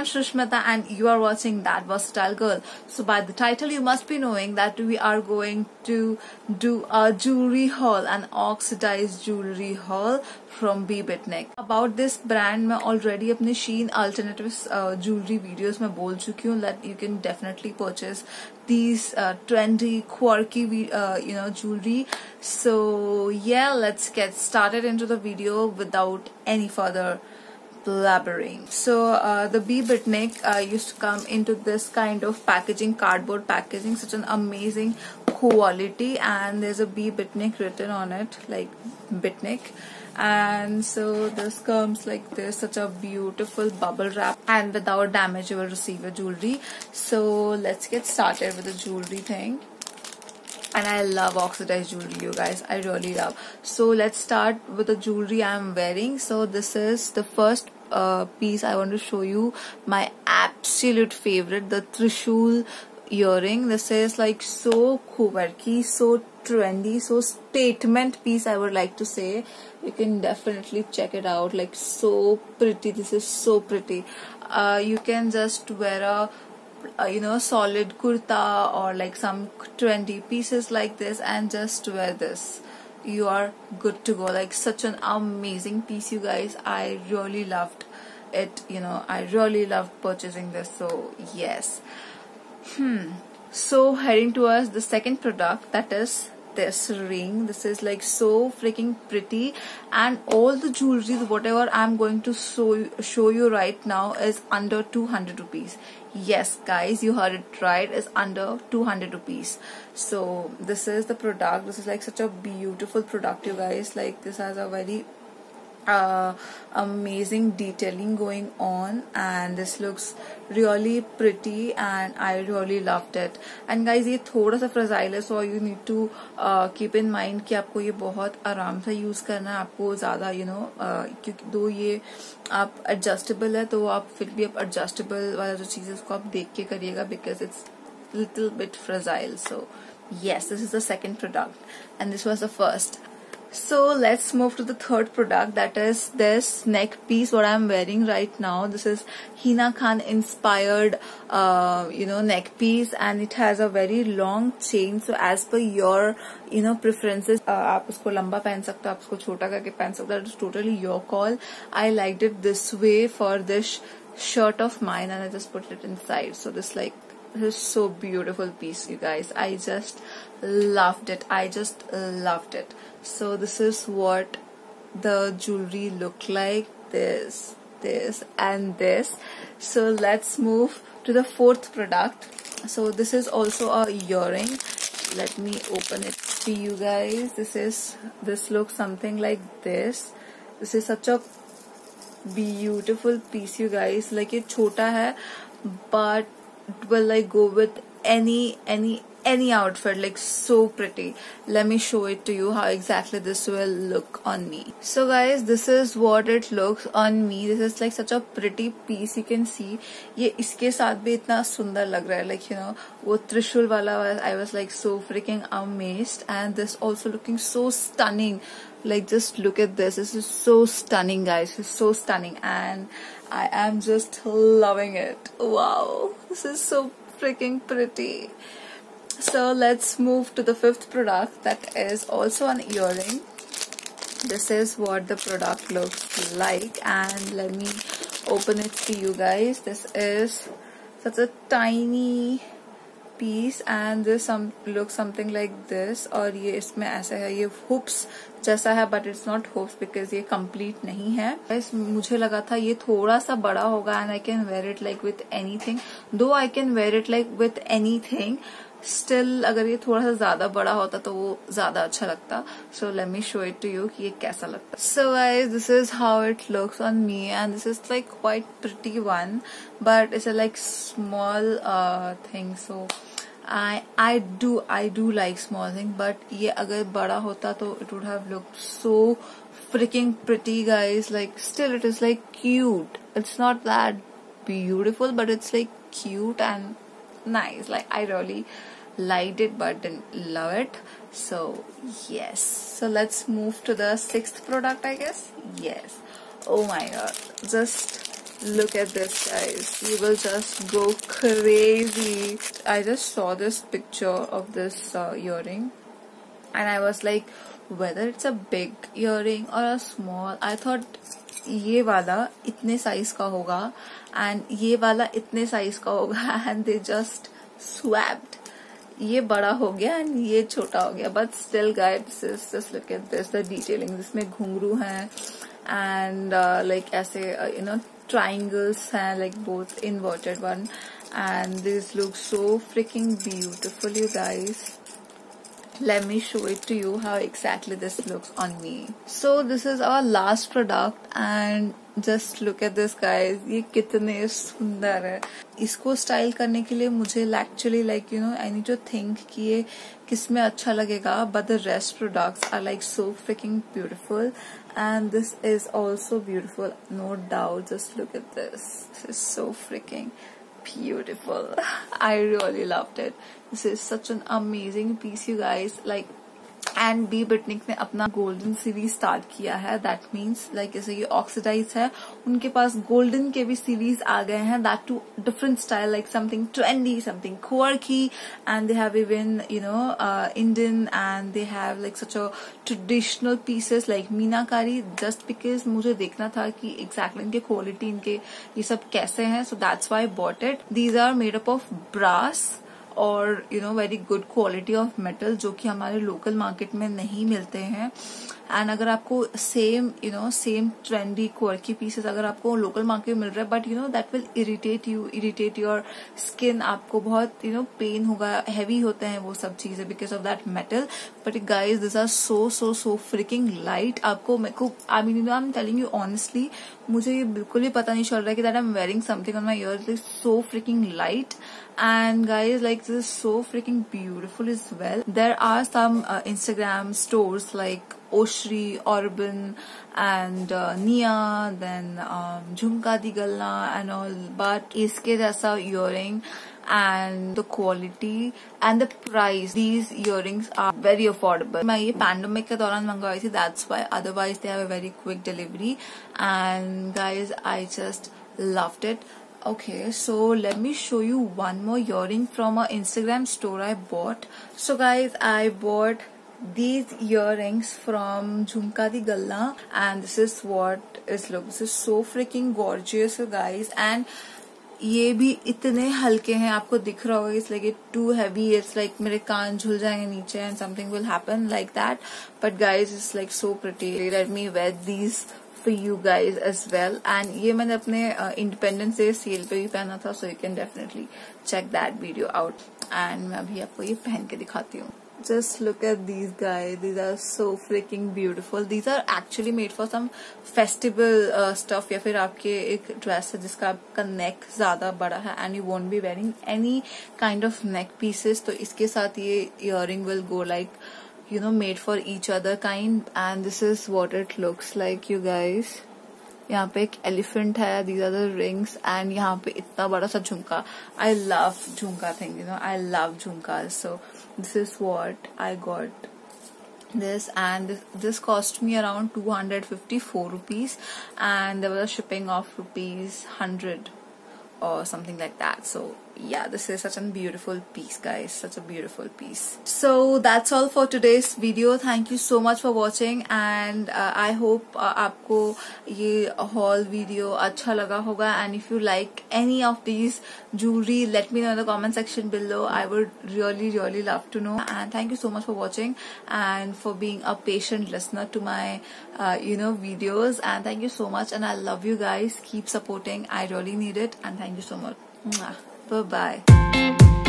I'm Susmita and you are watching That Versatile Girl. So by the title you must be knowing that we are going to do a jewelry haul, an oxidized jewelry haul from Be Beatnik. About this brand I already अपने Shein alternatives uh, jewelry videos में बोल चुकी that you can definitely purchase these uh, trendy quirky uh, you know jewelry. So yeah let's get started into the video without any further blabbering. So uh, the Be Beatnik uh, used to come into this kind of packaging, cardboard packaging, such an amazing quality and there's a Be Beatnik written on it like Beatnik and so this comes like this such a beautiful bubble wrap and without damage you will receive a jewelry. So let's get started with the jewelry thing and I love oxidized jewelry you guys. I really love. So let's start with the jewelry I'm wearing. So this is the first uh, piece I want to show you. My absolute favorite the Trishul earring. This is like so quirky so trendy so statement piece I would like to say. You can definitely check it out. Like so pretty. This is so pretty. Uh, you can just wear a uh, you know solid kurta or like some trendy pieces like this and just wear this. You are good to go. Like such an amazing piece you guys. I really loved it you know. I really loved purchasing this so yes. Hmm. So heading towards the second product that is this ring. This is like so freaking pretty. And all the jewelry whatever i'm going to show show you right now is under 200 rupees. Yes guys you heard it right. Is under 200 rupees. So this is the product. This is like such a beautiful product you guys. Like this has a very uh, amazing detailing going on and this looks really pretty and I really loved it and guys ये थोड़ा सा fragile है you need to uh, keep in mind कि आपको ये बहुत आराम से यूज़ करना है आपको ज़्यादा know uh, क्योंकि दो ये आप एडजस्टेबल है तो आप फिर भी आप एडजस्टेबल वाला जो चीज़ है उसको आप देख के करिएगा because it's little bit fragile so yes this is the second product and this was the first so let's move to the third product that is this neck piece what i'm wearing right now this is hina khan inspired uh, you know neck piece and it has a very long chain so as per your you know preferences uh, आप उसको लंबा पहन सकते हो आप उसको छोटा करके पहन सकते हो it's totally your call I liked it this way for this shirt of mine and I just put it inside so this like is so beautiful piece you guys. I just loved it. I just loved it. So this is what the jewelry look like. This this and this. So let's move to the fourth product. So this is also a earring. Let me open it to you guys. This is this looks something like this. This is such a beautiful piece you guys. Like it chota hai but will like go with any any any outfit like so pretty let me show it to you how exactly this will look on me so guys this is what it looks on me this is like such a pretty piece you can see ये इसके साथ भी इतना सुंदर लग रहा है like you know वो त्रिशूल वाला I was like so freaking amazed and this also looking so stunning like just look at this this is so stunning guys it's so stunning and I am just loving it. Wow. This is so freaking pretty. So let's move to the fifth product that is also an earring. This is what the product looks like. And let me open it to you guys. This is such a tiny piece and some look something like this और ये इसमें ऐसा है, ये hoops जैसा है but it's not hoops because ये complete नहीं है। बस मुझे लगा था ये थोड़ा सा बड़ा होगा and I can wear it like with anything though I can wear it like with anything still अगर ये थोड़ा सा ज़्यादा बड़ा होता तो वो ज़्यादा अच्छा लगता। So let me show it to you कि ये कैसा लगता। So I this is how it looks on me and this is like quite pretty one but it's a like small thing so I I do I do like small thing but ये अगर बड़ा होता तो it would have looked so freaking pretty guys like still it is like cute it's not that beautiful but it's like cute and nice like I really liked it but didn't love it so yes so let's move to the sixth product i guess yes oh my god just look at this guys you will just go crazy i just saw this picture of this uh, earring and i was like whether it's a big earring or a small i thought ये वाला इतने size का होगा and ये वाला इतने size का होगा एंड दे जस्ट स्वैप्ड ये बड़ा हो गया एंड ये छोटा हो गया but still guys just look at this the detailing जिसमें घुंघरू हैं एंड लाइक ऐसे you know triangles and like both inverted one. And this looks so freaking beautiful you guys let me show it to you how exactly this looks on me so this is our last product and just look at this guys ये कितने सुंदर है इसको style करने के लिए मुझे actually like you know I need to think कि ये किस में अच्छा लगेगा but the rest products are like so freaking beautiful and this is also beautiful no doubt just look at this this is so freaking beautiful. I really loved it. This is such an amazing piece you guys. Like and B बिटनिक ने अपना golden series start किया है. That means like जैसे ये oxidise है, उनके पास golden के भी सीरीज़ आ गए हैं. That two different style like something trendy something quirky and they have even you know Indian and they have like such a traditional pieces like meenakari just because मुझे देखना था कि एग्जैक्टली इनके क्वालिटी इनके ये सब कैसे हैं so that's why bought it these are made up of brass और you know very good quality of metal जो कि हमारे लोकल मार्केट में नहीं मिलते हैं। एंड अगर आपको same you know same trendy quirky pieces अगर आपको लोकल मार्केट में मिल रहा है but you know that will irritate you irritate your skin आपको बहुत यू नो पेन होगा हैवी होते हैं वो सब चीज़ें because of that metal but guys this are so so so freaking light आपको मेरे को I mean you know I am telling you honestly मुझे ये बिल्कुल भी पता नहीं चल रहा है कि that I am wearing something on my ear so freaking light guys like this is so freaking beautiful as well. There are some uh, instagram stores like oshri urban and uh, nia then um, jhumka di galna and all but iske jaisa earring and the quality and the price these earrings are very affordable मैं ये pandemic के दौरान मंगवाई थी that's why otherwise they have a very quick delivery and guys I just loved it okay so let me show you one more earring from a instagram store i bought so guys i bought these earrings from Jhumka Di Galla, and this is what is, look, this is so freaking gorgeous, guys. And ये भी इतने हल्के हैं, आपको दिख रहा होगा it's like it too heavy it's like मेरे कान झुल जाएँगे नीचे and something will happen like that but guys it's like so pretty let me weight these for you guys as well and ये मैंने अपने इंडिपेंडेंस डे सेल पे भी पहना था so you can definitely check that video out and मैं अभी आपको ये पहन के दिखाती हूँ. Just look at these guys these are so freaking beautiful these are actually made for some festival uh, stuff या फिर आपके एक ड्रेस है जिसका आपका नेक ज़्यादा बड़ा है and you won't be wearing any kind of neck pieces तो इसके साथ ये earring will go like you know made for each other kind and this is what it looks like you guys यहाँ पे एक एलिफेंट है these are the rings and यहाँ पे इतना बड़ा सा jhumka I love jhumka thing you know I love jhumka so this is what I got this and this cost me around 254 rupees and there was a shipping of rupees 100 or something like that. So yeah this is such a beautiful piece guys. Such a beautiful piece. So that's all for today's video. Thank you so much for watching and uh, i hope uh, aapko ye haul video acha laga hoga and if you like any of these jewelry let me know in the comment section below. I would really really love to know. And thank you so much for watching and for being a patient listener to my uh, you know videos. And thank you so much and i love you guys. Keep supporting. I really need it. And thank you so much. Mwah. Bye bye.